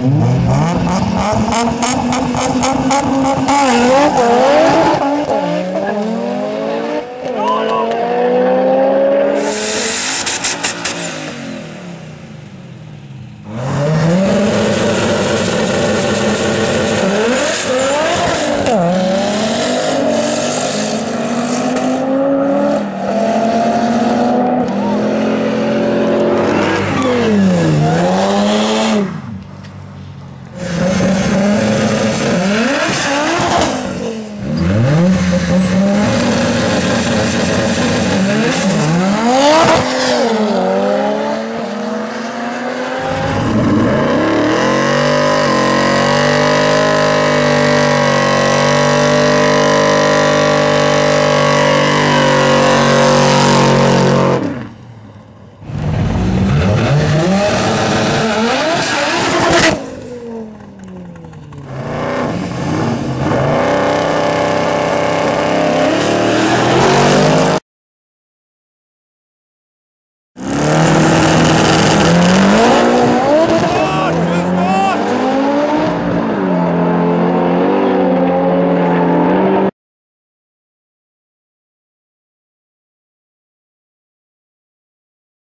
Oh, my God.